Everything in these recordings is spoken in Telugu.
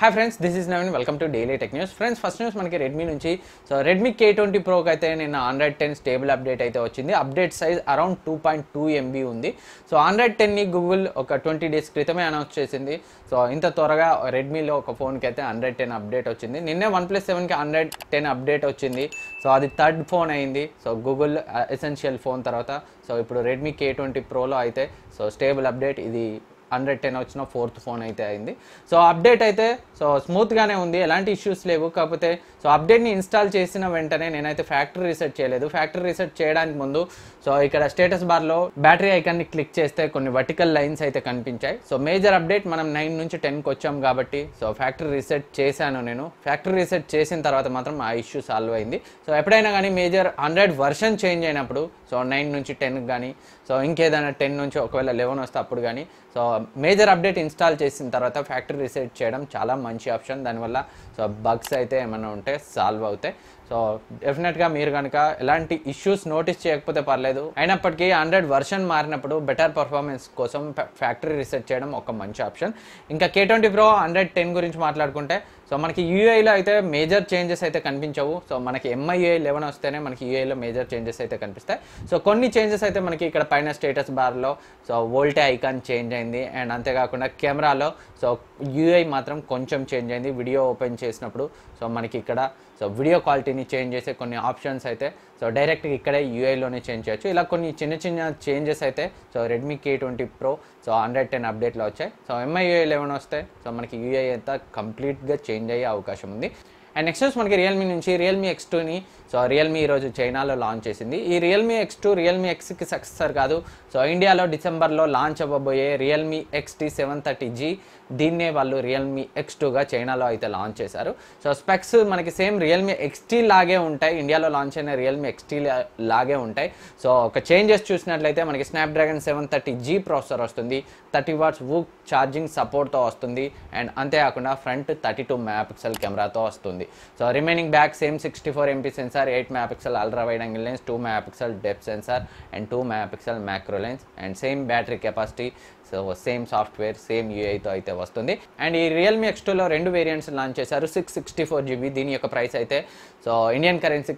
Hi friends this is Naveen welcome to daily tech news friends first news మనకి రెడ్మీ నుంచి. సో రెడ్మీ కే ట్వంటీ ప్రోకి అయితే నిన్న ఆండ్రాయిడ్ టెన్ స్టేబుల్ అప్డేట్ అయితే వచ్చింది. Update size around two point two MB ఉంది. సో ఆండ్రాయిడ్ టెన్ని గూగుల్ ఒక ట్వంటీ డేస్ క్రితమే అనౌన్స్ చేసింది. సో ఇంత త్వరగా రెడ్మీలో ఒక ఫోన్కి అయితే ఆండ్రాయిడ్ టెన్ అప్డేట్ వచ్చింది. నిన్నే వన్ ప్లస్ సెవెన్కి ఆండ్రాయిడ్ టెన్ అప్డేట్ వచ్చింది. సో అది థర్డ్ ఫోన్ అయింది. సో గూగుల్ ఎసెన్షియల్ ఫోన్ తర్వాత. సో ఇప్పుడు రెడ్మీ కే ట్వంటీ ప్రోలో అయితే సో స్టేబుల్ అప్డేట్ ఇది హండ్రెడ్ టెన్ వచ్చిన ఫోర్త్ ఫోన్ అయితే అయింది. సో అప్డేట్ అయితే సో స్మూత్గానే ఉంది. ఎలాంటి ఇష్యూస్ లేవు. కాకపోతే సో అప్డేట్ని ఇన్స్టాల్ చేసిన వెంటనే నేనైతే ఫ్యాక్టరీ రీసెట్ చేయలేదు. ఫ్యాక్టరీ రీసెట్ చేయడానికి ముందు సో ఇక్కడ స్టేటస్ బార్లో బ్యాటరీ ఐకాన్ని క్లిక్ చేస్తే కొన్ని వర్టికల్ లైన్స్ అయితే కనిపించాయి. సో మేజర్ అప్డేట్ మనం నైన్ నుంచి టెన్కి వచ్చాం కాబట్టి సో ఫ్యాక్టరీ రీసెట్ చేశాను నేను. ఫ్యాక్టరీ రీసెట్ చేసిన తర్వాత మాత్రం ఆ ఇష్యూ సాల్వ్ అయింది. సో ఎప్పుడైనా కానీ మేజర్ హండ్రెడ్ వర్షన్ చేంజ్ అయినప్పుడు సో నైన్ నుంచి టెన్కి కానీ సో ఇంకేదైనా టెన్ నుంచి ఒకవేళ లెవెన్ వస్తే అప్పుడు కానీ సో మేజర్ అప్డేట్ ఇన్స్టాల్ చేసిన తర్వాత ఫ్యాక్టరీ రీసెట్ చేయడం చాలా మంచి ఆప్షన్. దానివల్ల సో బగ్స్ అయితే ఏమైనా ఉంటే సాల్వ్ అవుతాయి. సో డెఫినెట్గా మీరు కనుక ఎలాంటి ఇష్యూస్ నోటీస్ చేయకపోతే పర్లేదు. అయినప్పటికీ హండ్రెడ్ వర్షన్ మారినప్పుడు బెటర్ పర్ఫార్మెన్స్ కోసం ఫ్యాక్టరీ రీసెట్ చేయడం ఒక మంచి ఆప్షన్. ఇంకా K twenty pro hundred ten గురించి మాట్లాడుకుంటే సో మనకి యూఐలో అయితే మేజర్ చేంజెస్ అయితే కనిపించవు. సో మనకి ఎంఐఏ లెవెన్ వస్తేనే మనకి యూఐలో మేజర్ చేంజెస్ అయితే కనిపిస్తాయి. సో కొన్ని చేంజెస్ అయితే మనకి ఇక్కడ పైన స్టేటస్ బార్లో సో వోల్టే ఐకాన్ చేంజ్ అయింది. అండ్ అంతేకాకుండా కెమెరాలో సో యూఐ మాత్రం కొంచెం చేంజ్ అయింది. వీడియో ఓపెన్ చేసినప్పుడు సో మనకి ఇక్కడ సో వీడియో క్వాలిటీని చేంజ్ చేసే కొన్ని ఆప్షన్స్ అయితే సో డైరెక్ట్గా ఇక్కడే యూఐలోనే చేంజ్ చేయొచ్చు. ఇలా కొన్ని చిన్న చిన్న చేంజెస్ అయితే so Redmi K twenty pro so hundred ten అప్డేట్లో వచ్చాయి. సో ఎంఐ యూఐ లెవెన్ వస్తే సో మనకి యూఐ అంతా కంప్లీట్గా చేంజ్ అయ్యే అవకాశం ఉంది. అండ్ నెక్స్ట్ వచ్చి మనకి రియల్మీ నుంచి రియల్మీ ఎక్స్ టూని సో రియల్మీ ఈరోజు చైనాలో లాంచ్ చేసింది. ఈ రియల్మీ ఎక్స్ టూ రియల్మీ ఎక్స్కి సక్సెసర్ కాదు సో ఇండియాలో డిసెంబర్లో launch అవ్వబోయే Realme XT seven thirty G దీన్నే వాళ్ళు రియల్మీ ఎక్స్ టూగా చైనాలో అయితే లాంచ్ చేశారు. సో స్పెక్స్ మనకి సేమ్ రియల్మీ ఎక్స్టీ లాగే ఉంటాయి. ఇండియాలో లాంచ్ అయిన రియల్మీ ఎక్స్టీ లాగే ఉంటాయి. సో ఒక చేంజెస్ చూసినట్లయితే మనకి Snapdragon seven thirty G processor వస్తుంది. థర్టీ వాట్స్ వూక్ ఛార్జింగ్ సపోర్ట్తో వస్తుంది. అండ్ అంతేకాకుండా ఫ్రంట్ థర్టీ టూ మెగాపిక్సెల్ కెమెరాతో వస్తుంది. So remaining back same sixty four MP sensor eight megapixel ultra wide angle lens two megapixel depth sensor and two megapixel macro lens and same battery capacity so same software same యూఐతో అయితే వస్తుంది. అండ్ ఈ రియల్మీ ఎక్స్ టూలో రెండు వేరియంట్స్ లాంచ్ చేశారు. సిక్స్ సిక్స్టీ ఫోర్ జీబీ దీని యొక్క ప్రైస్ అయితే సో ఇండియన్ కరెన్సీ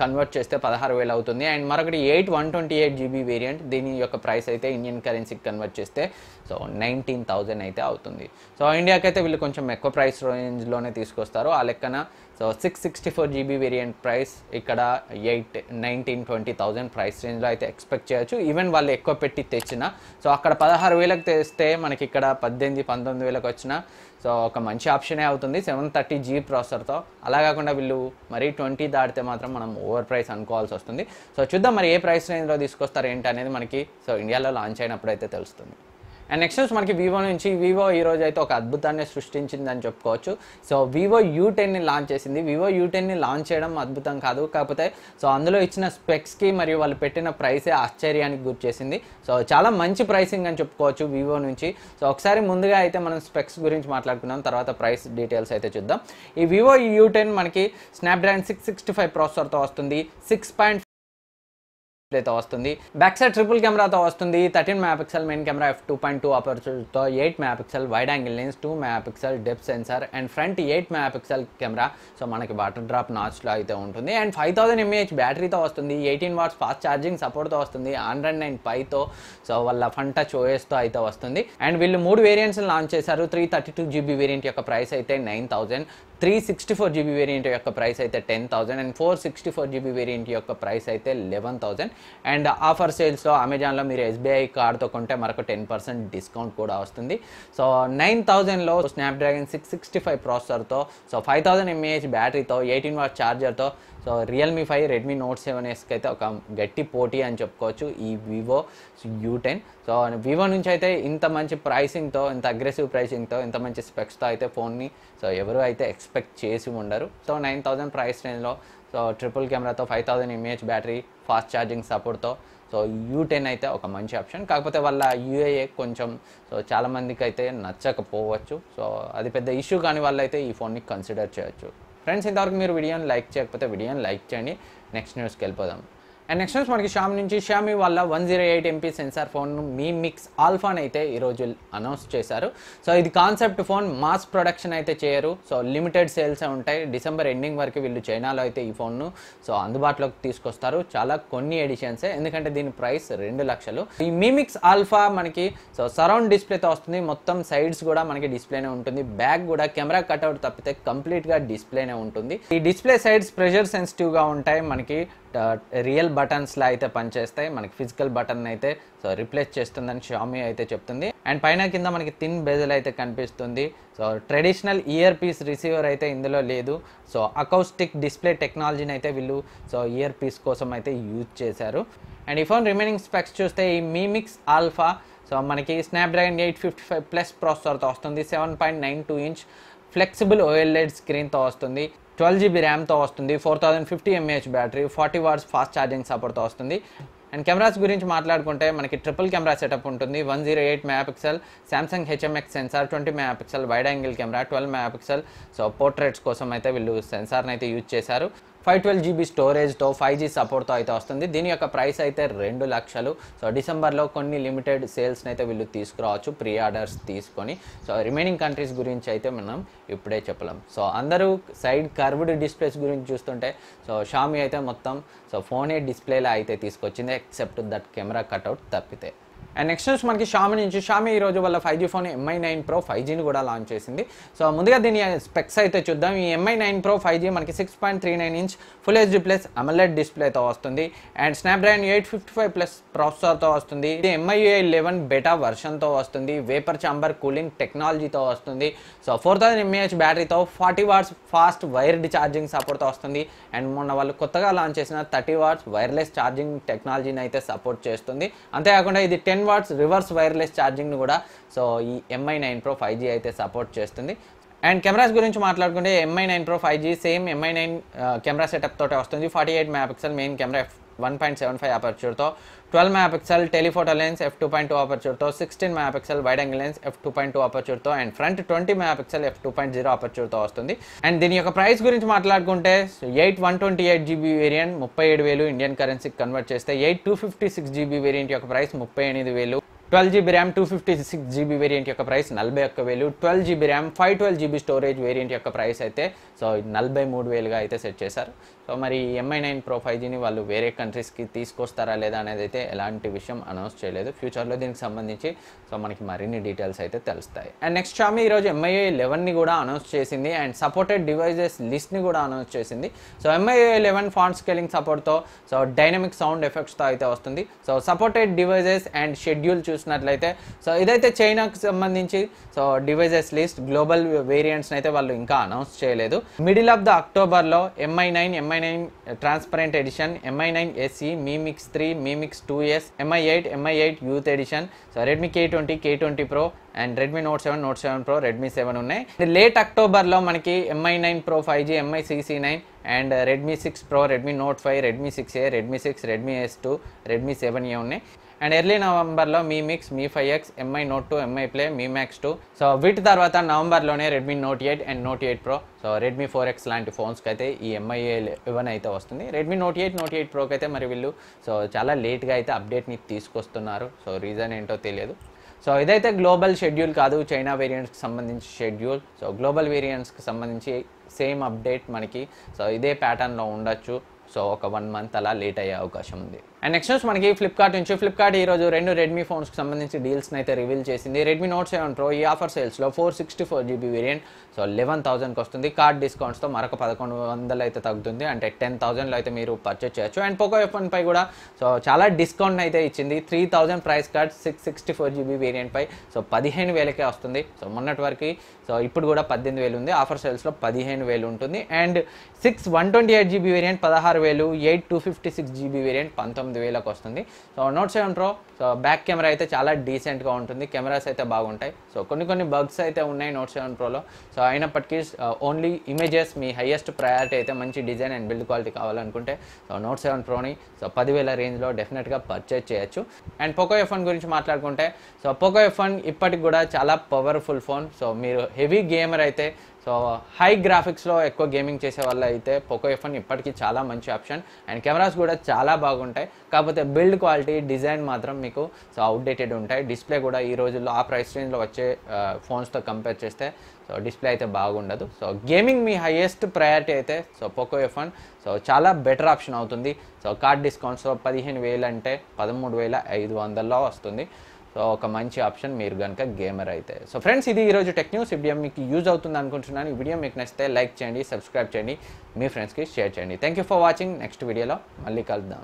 కన్వర్ట్ చేస్తే పదహారు వేలు అవుతుంది. అండ్ మరొకటి eight one twenty eight GB variant దీని యొక్క ప్రైస్ అయితే ఇండియన్ కరెన్సీకి కన్వర్ట్ చేస్తే సో నైన్టీన్ థౌజండ్ అయితే అవుతుంది. సో ఇండియాకైతే వీళ్ళు కొంచెం ఎక్కువ ప్రైస్ రేంజ్లోనే తీసుకొస్తారు. ఆ లెక్కన so six sixty four GB variant price ఇక్కడ eight nineteen twenty thousand price రేంజ్లో అయితే ఎక్స్పెక్ట్ చేయొచ్చు. ఈవెన్ వాళ్ళు ఎక్కువ పెట్టి తెచ్చిన. సో అక్కడ పదహారు వేలకు తెస్తే మనకి ఇక్కడ పద్దెనిమిది పంతొమ్మిది వేలకు వచ్చిన. సో ఒక మంచి ఆప్షనే అవుతుంది. సెవెన్ థర్టీ జీ ప్రాసెసర్తో అలా కాకుండా వీళ్ళు మరీ ట్వంటీ దాటితే మాత్రం మనం ఓవర్ ప్రైస్ అనుకోవాల్సి వస్తుంది. సో చూద్దాం మరి ఏ ప్రైస్ రేంజ్లో తీసుకొస్తారు ఏంటి అనేది మనకి సో ఇండియాలో లాంచ్ అయినప్పుడు అయితే తెలుస్తుంది. అండ్ నెక్స్ట్ వచ్చి మనకి వివో నుంచి వివో ఈ రోజు అయితే ఒక అద్భుతాన్ని సృష్టించిందని చెప్పుకోవచ్చు. సో వివో యూ టెన్ని లాంచ్ చేసింది. వివో యూ టెన్ని లాంచ్ చేయడం అద్భుతం కాదు. కాకపోతే సో అందులో ఇచ్చిన స్పెక్స్కి మరియు వాళ్ళు పెట్టిన ప్రైసే ఆశ్చర్యానికి గురి చేసింది. సో చాలా మంచి ప్రైసింగ్ అని చెప్పుకోవచ్చు వివో నుంచి. సో ఒకసారి ముందుగా అయితే మనం స్పెక్స్ గురించి మాట్లాడుకున్నాం తర్వాత ప్రైస్ డీటెయిల్స్ అయితే చూద్దాం. ఈ వివో యూ టెన్ మనకి స్నాప్డ్రాగన్ సిక్స్ సిక్స్టీ ఫైవ్ ప్రాసెసర్తో వస్తుంది. సిక్స్ పాయింట్ డిస్ప్లేతో వస్తుంది. బ్యాక్ సైడ్ ట్రిపుల్ కెమెరాతో వస్తుంది. Thirteen megapixel main camera F two point two అపర్చుతో eight megapixel wide angle lens two megapixel depth sensor and front eight megapixel camera so మనకి వాటర్ డ్రాప్ నాచ్లో అయితే ఉంటుంది. అండ్ ఫైవ్ థౌసండ్ ఎంఏహెచ్ బ్యాటరీతో వస్తుంది. ఎయిటీన్ వాట్స్ ఫాస్ట్ ఛార్జింగ్ సపోర్ట్తో వస్తుంది. హండ్రెడ్ నైన్ పైతో సో వాళ్ళ ఫన్ టచ్ ఓఎస్తో అయితే వస్తుంది. అండ్ వీళ్ళు మూడు వేరియంట్స్ లాంచ్ చేశారు. Three thirty two GB variant యొక్క ప్రైస్ అయితే nine thousand three sixty four GB variant యొక్క ప్రైస్ అయితే ten thousand and four sixty four GB variant యొక్క ప్రైస్ అయితే లెవెన్ థౌసండ్ అండ్ ఆఫర్ సేల్స్లో అమెజాన్లో మీరు ఎస్బీఐ కార్డ్తో కొంటే మరొక టెన్ పర్సెంట్ డిస్కౌంట్ కూడా వస్తుంది. సో నైన్ థౌజండ్లో స్నాప్డ్రాగన్ సిక్స్ సిక్స్టీ ఫైవ్ ప్రాసెసర్తో సో ఫైవ్ థౌసండ్ ఎంఏహెచ్ బ్యాటరీతో eighteen watt ఛార్జర్తో so Realme five Redmi note seven ఎస్కి అయితే ఒక గట్టి పోటీ అని చెప్పుకోవచ్చు ఈ Vivo U ten so Vivo నుంచి అయితే ఇంత మంచి ప్రైసింగ్తో ఇంత అగ్రెసివ్ ప్రైసింగ్తో ఇంత మంచి స్పెక్స్తో అయితే ఫోన్ని సో ఎవరు అయితే ఎక్స్పెక్ట్ చేసి ఉండరు. సో నైన్ థౌజండ్ ప్రైస్ రేంజ్లో సో ట్రిపుల్ కెమెరాతో five thousand mAh battery fast charging సపోర్ట్తో సో యూ టెన్ అయితే ఒక మంచి ఆప్షన్ కాకపోతే వాళ్ళ యూఏఏ కొంచెం సో చాలామందికి అయితే నచ్చకపోవచ్చు. సో అది పెద్ద ఇష్యూ కాని వాళ్ళైతే ఈ ఫోన్ని కన్సిడర్ చేయొచ్చు. ఫ్రెండ్స్ ఇంతవరకు మీరు వీడియోని లైక్ చేయకపోతే వీడియోని లైక్ చేయండి. నెక్స్ట్ న్యూస్కి వెళ్ళిపోదాం. అండ్ నెక్స్ట్ వచ్చి మనకి షామ్ నుంచి షామి వాళ్ళ one zero eight MP sensor phone Mi Mix ఆల్ఫాన్ అయితే ఈరోజు అనౌన్స్ చేశారు. సో ఇది కాన్సెప్ట్ ఫోన్ మాస్ ప్రొడక్షన్ అయితే చేయరు. సో లిమిటెడ్ సేల్స్ ఉంటాయి. డిసెంబర్ ఎండింగ్ వరకు వీళ్ళు చైనాలో అయితే ఈ ఫోన్ను సో అందుబాటులోకి తీసుకొస్తారు. చాలా కొన్ని ఎడిషన్సే ఎందుకంటే దీని ప్రైస్ రెండు లక్షలు. ఈ మీమిక్స్ ఆల్ఫా మనకి సో సరౌండ్ డిస్ప్లేతో వస్తుంది. మొత్తం సైడ్స్ కూడా మనకి డిస్ప్లేనే ఉంటుంది. బ్యాక్ కూడా కెమెరా కట్అవుట్ తప్పితే కంప్లీట్గా డిస్ప్లేనే ఉంటుంది. ఈ డిస్ప్లే సైడ్స్ ప్రెషర్ సెన్సిటివ్గా ఉంటాయి. మనకి రియల్ బటన్స్లా అయితే పనిచేస్తాయి. మనకి ఫిజికల్ బటన్ అయితే సో రిప్లేస్ చేస్తుందని షామీ అయితే చెప్తుంది. అండ్ పైన కింద మనకి థిన్ బెజల్ అయితే కనిపిస్తుంది. So traditional ear piece receiver అయితే ఇందులో లేదు. సో అకౌస్టిక్ డిస్ప్లే టెక్నాలజీని అయితే వీళ్ళు సో ఇయర్ పీస్ కోసం అయితే యూజ్ చేశారు. అండ్ ఈ ఫోన్ రిమైనింగ్ స్పెక్స్ చూస్తే ఈ మీమిక్స్ ఆల్ఫా సో మనకి Snapdragon eight fifty five plus ప్రాసెసర్తో వస్తుంది. Seven point nine two inch flexible OLED స్క్రీన్తో వస్తుంది. ట్వెల్వ్ జీబీ ర్యామ్తో వస్తుంది four thousand fifty mAh battery forty watts fast charging సపోర్ట్తో వస్తుంది. అండ్ కెమెరాస్ గురించి మాట్లాడుకుంటే మనకి ట్రిపుల్ కెమెరా సెటప్ ఉంటుంది one zero eight megapixel Samsung HMX sensor twenty megapixel wide angle camera twelve megapixel. So portraits కోసం అయితే వీళ్ళు సెన్సార్ని అయితే యూజ్ చేశారు. ఫైవ్ ట్వెల్వ్ జీబీ స్టోరేజ్తో ఫైవ్ జీ సపోర్ట్తో అయితే వస్తుంది. దీని యొక్క ప్రైస్ అయితే రెండు లక్షలు. సో డిసెంబర్లో కొన్ని లిమిటెడ్ సేల్స్ని అయితే వీళ్ళు తీసుకురావచ్చు ప్రీ ఆర్డర్స్ తీసుకొని. సో రిమైనింగ్ కంట్రీస్ గురించి అయితే మనం ఇప్పుడే చెప్పలేం. సో అందరూ సైడ్ కర్వ్డ్ డిస్ప్లేస్ గురించి చూస్తుంటే సో షామి అయితే మొత్తం సో ఫోనే డిస్ప్లేలా అయితే తీసుకొచ్చింది ఎక్సెప్ట్ దట్ కెమెరా కట్అవుట్ తప్పితే. అండ్ నెక్స్ట్ వచ్చి మనకి షామి నుంచి షామి ఈ రోజు వాళ్ళ five G phone Mi nine pro five జీని కూడా లాంచ్ చేసింది. సో ముందుగా దీని స్పెక్స్ అయితే చూద్దాం. ఈ Mi nine pro five G మనకి six point three nine inch full HD plus AMOLED డిస్ప్లేతో వస్తుంది. And Snapdragon eight fifty five plus ప్రాసెసర్తో వస్తుంది. ఇది ఎంఐఏ లెవెన్ బెటా వర్షన్తో వస్తుంది. వేపర్ చాంబర్ కూలింగ్ టెక్నాలజీతో వస్తుంది. So four thousand mAh బ్యాటరీతో forty watts fast wired charging సపోర్ట్తో వస్తుంది. అండ్ మొన్న వాళ్ళు కొత్తగా లాంచ్ చేసిన థర్టీ వాట్స్ వైర్లెస్ ఛార్జింగ్ టెక్నాలజీని అయితే సపోర్ట్ చేస్తుంది. అంతేకాకుండా ఇది టెన్ వాట్స్ రివర్స్ వైర్లెస్ ఛార్జింగ్ను కూడా సో ఈ Mi nine pro five G అయితే సపోర్ట్ చేస్తుంది. అండ్ కెమెరాస్ గురించి మాట్లాడుకుంటే Mi nine pro five G same Mi nine camera setup తోటే వస్తుంది. Forty eight megapixel main camera one point seven five అపర్చర్తో twelve megapixel telephoto lens F two point two అపర్చర్తో sixteen megapixel wide angle lens F two point two అపర్చర్తో and front twenty megapixel F two point zero అపర్చర్తో వస్తుంది. అండ్ దీని యొక్క ప్రైస్ గురించి మాట్లాడుకుంటే eight one twenty eight GB variant ముప్పై ఏడు వేలు ఇండియన్ కరెన్సీకి కన్వర్ట్ చేస్తే eight two fifty six GB variant యొక్క ప్రైస్ ముప్పై ఎనిమిది వేలు. Twelve GB RAM two fifty six GB variant యొక్క ప్రైస్ నలభై ఒక్క వేలు. Twelve GB RAM five twelve GB storage variant యొక్క ప్రైస్ అయితే సో నలభై మూడు వేలుగా అయితే సెట్ చేశారు. సో మరి ఎంఐ నైన్ ప్రో ఫైవ్ జీని వాళ్ళు వేరే కంట్రీస్కి తీసుకొస్తారా లేదా అనేది అయితే ఎలాంటి విషయం అనౌన్స్ చేయలేదు. ఫ్యూచర్లో దీనికి సంబంధించి సో మనకి మరిన్ని డీటెయిల్స్ అయితే తెలుస్తాయి. అండ్ నెక్స్ట్ షామి ఈరోజు ఎంఐఏ లెవెన్ని కూడా అనౌన్స్ చేసింది అండ్ సపోర్టెడ్ డివైజెస్ లిస్ట్ని కూడా అనౌన్స్ చేసింది. So MIUI eleven font scaling సపోర్ట్తో సో డైనమిక్ సౌండ్ ఎఫెక్ట్స్తో అయితే వస్తుంది. So supported devices and schedule చూసి చూసినట్లయితే. సో ఇదైతే చైనాకు సంబంధించి సో డివైజెస్ లిస్ట్ గ్లోబల్ వేరియంట్స్ని అయితే వాళ్ళు ఇంకా అనౌన్స్ చేయలేదు. మిడిల్ ఆఫ్ ద అక్టోబర్లో Mi nine Mi nine transparent edition Mi nine SE Mi Mix three Mi Mix two S Mi eight Mi eight youth edition so Redmi K twenty K twenty pro and Redmi note seven note seven pro Redmi seven ఉన్నాయి. లేట్ అక్టోబర్లో మనకి MI nine pro five G MI CC nine and Redmi six pro Redmi note five Redmi six A Redmi six Redmi S two Redmi seven A ఉన్నాయి. అండ్ ఎర్లీ నవంబర్లో Mi mix Mi five X MI note two MI play Mi max two so వీటి తర్వాత నవంబర్లోనే Redmi note eight and note eight pro so Redmi four X లాంటి ఫోన్స్కి అయితే ఈ ఎంఐ ఇవన్ అయితే వస్తుంది. Redmi note eight note eight ప్రోకి అయితే మరి వీళ్ళు సో చాలా లేట్గా అయితే అప్డేట్ని తీసుకొస్తున్నారు. సో రీజన్ ఏంటో తెలియదు. సో ఇదైతే గ్లోబల్ షెడ్యూల్ కాదు చైనా వేరియంట్స్కి సంబంధించి షెడ్యూల్ సో గ్లోబల్ వేరియంట్స్కి సంబంధించి సేమ్ అప్డేట్ మనకి. సో ఇదే ప్యాటర్న్లో ఉండొచ్చు. సో ఒక వన్ మంత్ అలా లేట్ అయ్యే అవకాశం ఉంది. అండ్ నెక్స్ట్ న్యూస్ మనకి ఫ్లిప్కార్ట్ నుంచి. ఫ్లిప్కార్ట్ ఈరోజు రోజు రెండు రెడ్మీ ఫోన్స్కి సంబంధించి డీల్స్ని అయితే రివీల్ చేసింది. రెడ్మీ నోట్ సెవెన్ ప్రో ఈ ఆఫర్ సేల్స్లో four sixty four GB variant so eleven థౌసండ్కి వస్తుంది. కార్డ్ డిస్కౌంట్స్తో మరొక పదకొండు వందలు అయితే తగ్గుతుంది. అంటే టెన్ థౌసండ్లో అయితే మీరు పర్చేస్ చేయొచ్చు. అండ్ పోకో ఎఫ్ పై కూడా సో చాలా డిస్కౌంట్ అయితే ఇచ్చింది. Three thousand price card six sixty four GB variant పై. సో పదిహేను వేలకే వస్తుంది. సో మొన్నటి వరకు సో ఇప్పుడు కూడా పద్దెనిమిది వేలు ఉంది. ఆఫర్ సేల్స్లో పదిహేను వేలు ఉంటుంది. And six one twenty eight GB variant పదహారు వేలు. Eight two fifty six GB variant పంతొమ్మిది తొమ్మిది వేలకు వస్తుంది. So note seven pro. So back camera అయితే చాలా డీసెంట్గా ఉంటుంది. కెమెరాస్ అయితే బాగుంటాయి. సో కొన్ని కొన్ని బగ్స్ అయితే ఉన్నాయి నోట్ సెవెన్ ప్రోలో సో అయినప్పటికీ ఓన్లీ ఇమేజెస్ మీ హైయెస్ట్ ప్రయారిటీ అయితే మంచి డిజైన్ అండ్ బిల్డ్ క్వాలిటీ కావాలనుకుంటే సో నోట్ సెవెన్ ప్రోని సో పదివేల రేంజ్లో డెఫినెట్గా పర్చేజ్ చేయొచ్చు. అండ్ పోకో ఎఫ్ వన్ గురించి మాట్లాడుకుంటే సో పోకో ఎఫ్ వన్ ఇప్పటికి కూడా చాలా పవర్ఫుల్ ఫోన్. సో మీరు హెవీ గేమర్ అయితే సో హై గ్రాఫిక్స్లో ఎక్కువ గేమింగ్ చేసే వాళ్ళు అయితే పోకో ఎఫ్ వన్ ఇప్పటికీ చాలా మంచి ఆప్షన్ అండ్ కెమెరాస్ కూడా చాలా బాగుంటాయి. కాకపోతే బిల్డ్ క్వాలిటీ డిజైన్ మాత్రం మీకు సో అవుట్డేటెడ్ ఉంటాయి. డిస్ప్లే కూడా ఈ రోజుల్లో ఆ ప్రైస్ రేంజ్లో వచ్చే ఫోన్స్తో కంపేర్ చేస్తే సో డిస్ప్లే అయితే బాగుండదు. సో గేమింగ్ మీ హైయెస్ట్ ప్రయారిటీ అయితే so Poco F one so చాలా బెటర్ ఆప్షన్ అవుతుంది. సో కార్డ్ డిస్కౌంట్స్లో పదిహేను వేలు అంటే పదమూడు వేల ఐదు వందల్లో వస్తుంది. సో ఒక మంచి ఆప్షన్ మీరు కనుక గేమర్ అయితే. సో ఫ్రెండ్స్ ఇది ఈరోజు టెక్ న్యూస్. ఈ వీడియో మీకు యూజ్ అవుతుంది అనుకుంటున్నాను. ఈ వీడియో మీకు నచ్చితే లైక్ చేయండి సబ్స్క్రైబ్ చేయండి మీ ఫ్రెండ్స్కి షేర్ చేయండి. Thank you for watching next వీడియోలో మళ్ళీ కలుద్దాం.